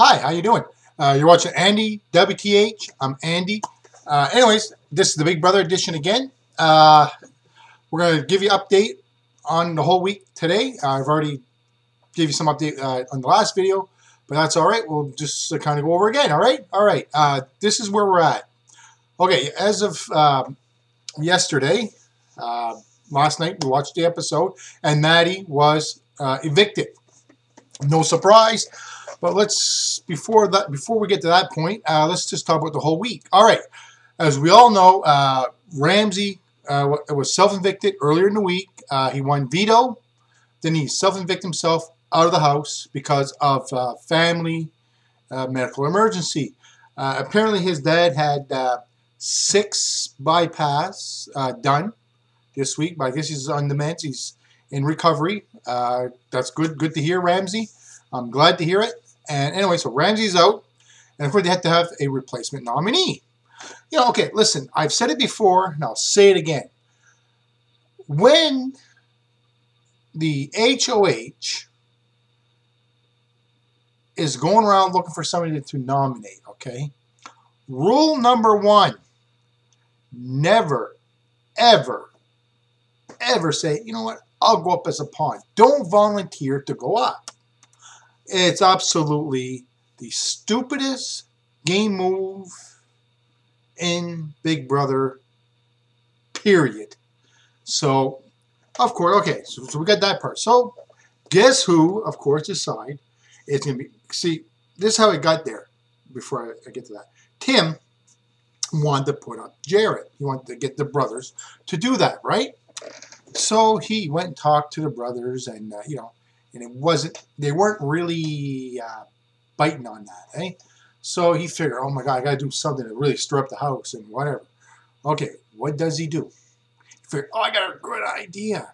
Hi, how you doing? Uh, you're watching Andy WTH. I'm Andy. Uh, anyways, this is the Big Brother edition again. Uh, we're going to give you update on the whole week today. I've already gave you some update uh, on the last video, but that's all right. We'll just uh, kind of go over again. All right, all right. Uh, this is where we're at. Okay, as of um, yesterday, last night we watched the episode, and Maddy was evicted. No surprise. But let's before that before we get to that point, uh, let's just talk about the whole week. All right, as we all know, uh, Ramsey uh, was self-evicted earlier in the week. Uh, he won veto, then he self-evicted himself out of the house because of uh, family uh, medical emergency. apparently, his dad had six bypass done this week, but I guess he's on the meds. He's in recovery. that's good. Good to hear, Ramsey. I'm glad to hear it. And anyway, so Ramsey's out, and of course they had to have a replacement nominee. You know, okay, listen, I've said it before, and I'll say it again. When the HOH is going around looking for somebody to nominate, okay? Rule number one, never, ever, ever say, you know what, I'll go up as a pawn. Don't volunteer to go up. It's absolutely the stupidest game move in Big Brother, period. So, of course, okay, so, so we got that part. So, guess who, of course, decide it's going to be, see, this is how it got there before I, I get to that. Tim wanted to put up Jared. He wanted to get the brothers to do that, right? So he went and talked to the brothers and, uh, you know, and it wasn't they weren't really uh, biting on that, eh? So he figured, oh my god, I got to do something to really stir up the house and whatever. Okay, what does he do? He figured, oh, I got a good idea.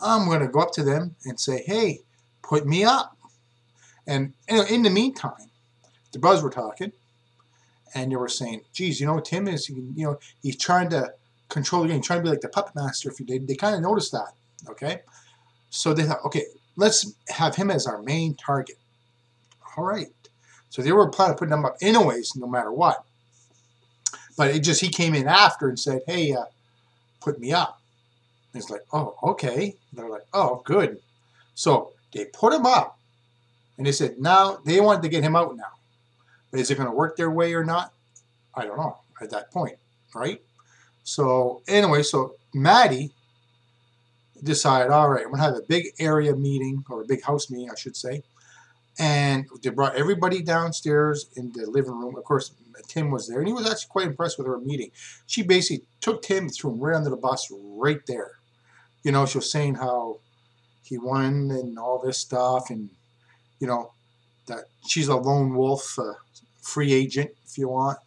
I'm to go up to them and say, hey, put me up. And you know, in the meantime, the brothers were talking, and they were saying, geez, you know, Tim is, you know, he's trying to control the game, trying to be like the puppet master. If you did, they kind of noticed that, okay? So they thought, okay, let's have him as our main target. All right. So they were planning on putting him up anyways, no matter what. But it just, he came in after and said, hey, uh, put me up. And it's like, oh, okay. they're like, oh, good. So they put him up. And they said, now, they wanted to get him out now. But is it going to work their way or not? I don't know at that point, right? So anyway, so Maddy decided, all right, we're going to have a big area meeting, or a big house meeting, I should say. And they brought everybody downstairs in the living room. Of course, Tim was there, and he was actually quite impressed with her meeting. She basically took Tim, threw him right under the bus right there. You know, she was saying how he won and all this stuff, and, you know, that she's a lone wolf, a free agent, if you want,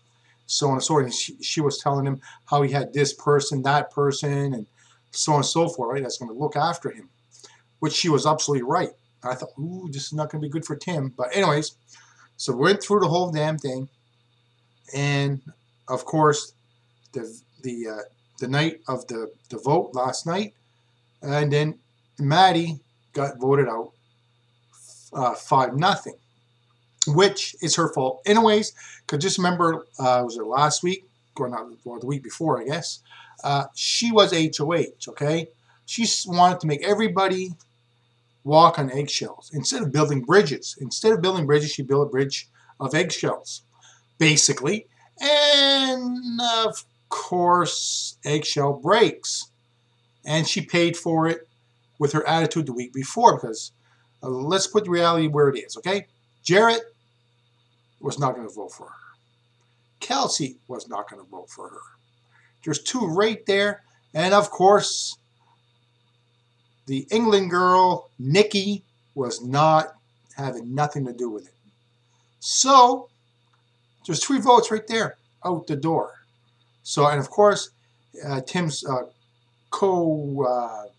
so on and so forth. And she, she was telling him how he had this person, that person, and so on and so forth, right? That's going to look after him, which she was absolutely right. I thought, ooh, this is not going to be good for Tim. But anyways, so we went through the whole damn thing, and of course, the the uh, the night of the the vote last night, and then Maddy got voted out uh, five nothing, which is her fault. Anyways, because just remember, uh, was it last week? Or not, or the week before, I guess. Uh, she was HOH, okay? She wanted to make everybody walk on eggshells instead of building bridges. Instead of building bridges, she built a bridge of eggshells, basically. And of course, eggshell breaks. And she paid for it with her attitude the week before because uh, let's put reality where it is, okay? Jarrett was not going to vote for her. Kelsey was not going to vote for her. There's two right there. And of course, the England girl, Nikki, was not having nothing to do with it. So, there's three votes right there out the door. So, and of course, uh, Tim's uh, co uh,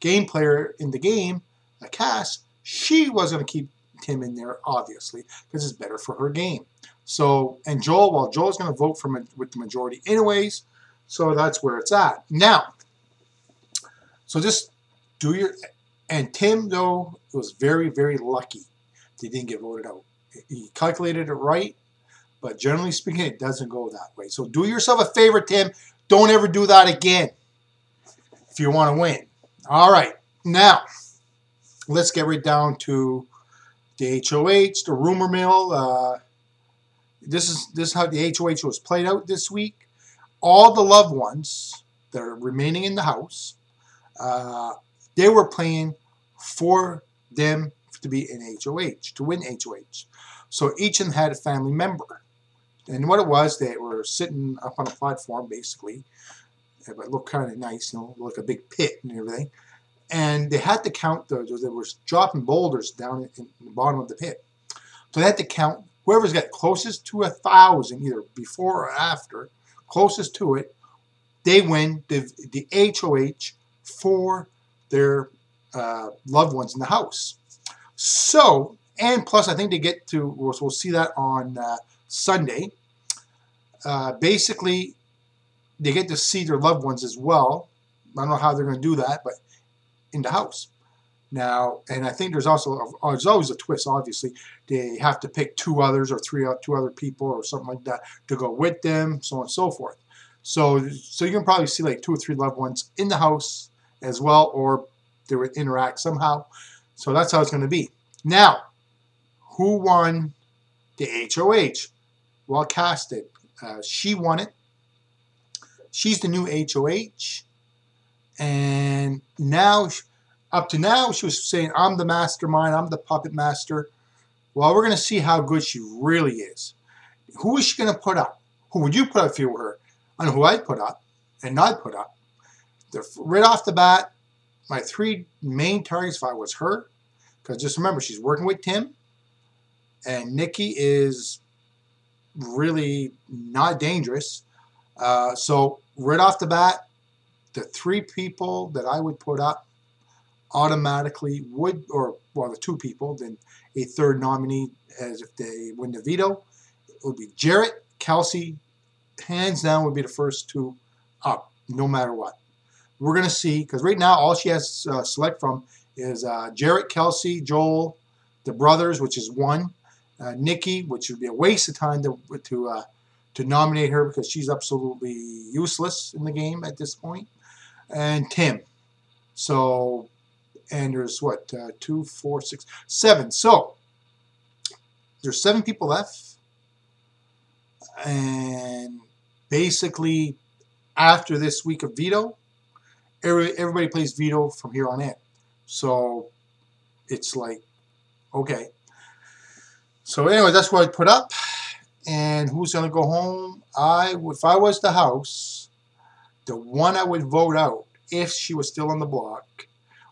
game player in the game, uh, Cass, she was going to keep Tim in there, obviously, because it's better for her game. So, and Joel, well, Joel's going to vote for with the majority anyways, so that's where it's at. Now, so just do your, and Tim, though, was very, very lucky he didn't get voted out he calculated it right, but generally speaking, it doesn't go that way. So do yourself a favor, Tim. Don't ever do that again if you want to win. All right, now let's get right down to the HOH, the rumor mill. Uh, this is this is how the HOH was played out this week. All the loved ones that are remaining in the house, uh, they were playing for them to be in HOH, to win HOH. So each of them had a family member. And what it was, they were sitting up on a platform, basically. It looked kind of nice, you know, like a big pit and everything. And they had to count those. They were dropping boulders down in the bottom of the pit. So they had to count whoever's got closest to a thousand, either before or after, closest to it, they win the, the HOH for their uh, loved ones in the house. So, and plus, I think they get to, we'll, see that on uh, Sunday. Uh, basically, they get to see their loved ones as well. I don't know how they're going to do that, but in the house. Now, and I think there's also there's always a twist. Obviously, they have to pick two others or three two other people or something like that to go with them, so on and so forth. So, so you can probably see like two or three loved ones in the house as well, or they would interact somehow. So that's how it's going to be. Now, who won the HOH? Well, casted. Uh, she won it. She's the new HOH. And now, up to now, she was saying, I'm the mastermind, I'm the puppet master. Well, we're going to see how good she really is. Who is she going to put up? Who would you put up if you were her? And who I'd put up and not put up. Right off the bat, my three main targets if I was her, because just remember, she's working with Tim, and Nikki is really not dangerous. Uh, so right off the bat, the three people that I would put up automatically would, or well, the two people, then a third nominee as if they win the veto. It would be Jarrett, Kelsey, hands down would be the first two up, no matter what. We're going to see, because right now all she has uh, select from is uh, Jarrett, Kelsey, Joel, the brothers, which is one, uh, Nikki, which would be a waste of time to to uh, to nominate her because she's absolutely useless in the game at this point, and Tim. So, and there's what uh, two, four, six, seven. So there's seven people left, and basically after this week of veto, every, everybody plays veto from here on in. So it's like, okay. So anyway, that's what I put up. And who's going to go home? I, if I was the house, the one I would vote out, if she was still on the block,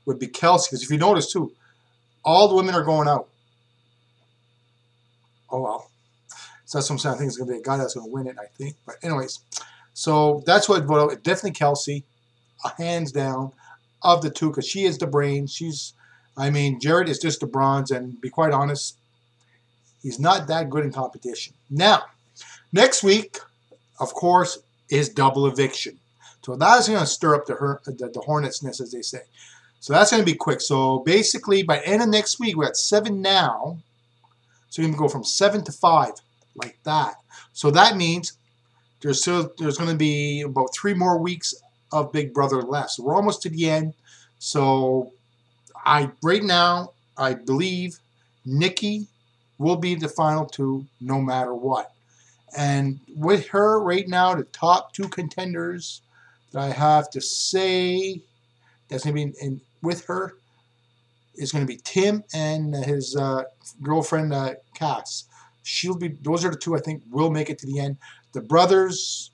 would be Kelsey. Because if you notice too, all the women are going out. Oh well. So that's what I'm saying. I think it's going to be a guy that's going to win it, I think. But anyways, so that's what vote out. Definitely Kelsey, uh, hands down, of the two, because she is the brain. She's, I mean, Jared is just the bronze, and be quite honest, He's not that good in competition. Now, next week, of course, is double eviction. So that is going to stir up the, the, the hornet's nest, as they say. So that's going to be quick. So basically, by end of next week, we're at seven now. So you can go from seven to five, like that. So that means there's still there's going to be about three more weeks of Big Brother left. So we're almost to the end. So I right now I believe Nikki will be the final two no matter what. And with her right now, the top two contenders that I have to say that's going to be in, in, with her is going to be Tim and his uh, girlfriend uh, Cass. She'll be; those are the two I think will make it to the end. The brothers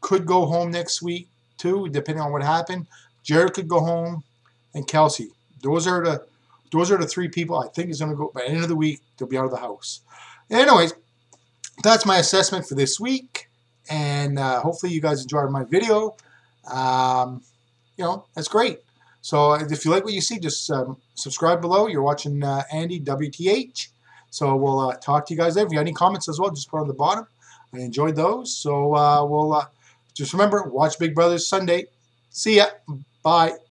could go home next week too, depending on what happened. Jared could go home, and Kelsey. Those are the those are the three people I think is going to go by the end of the week. They'll be out of the house. Anyways, that's my assessment for this week, and uh, hopefully you guys enjoyed my video. Um, you know, that's great. So if you like what you see, just um, subscribe below. You're watching uh, Andy WTH. So we'll uh, talk to you guys there. If you have any comments as well, just put on the bottom. I enjoyed those. So uh, we'll uh, just remember, watch Big Brothers Sunday. See ya. Bye.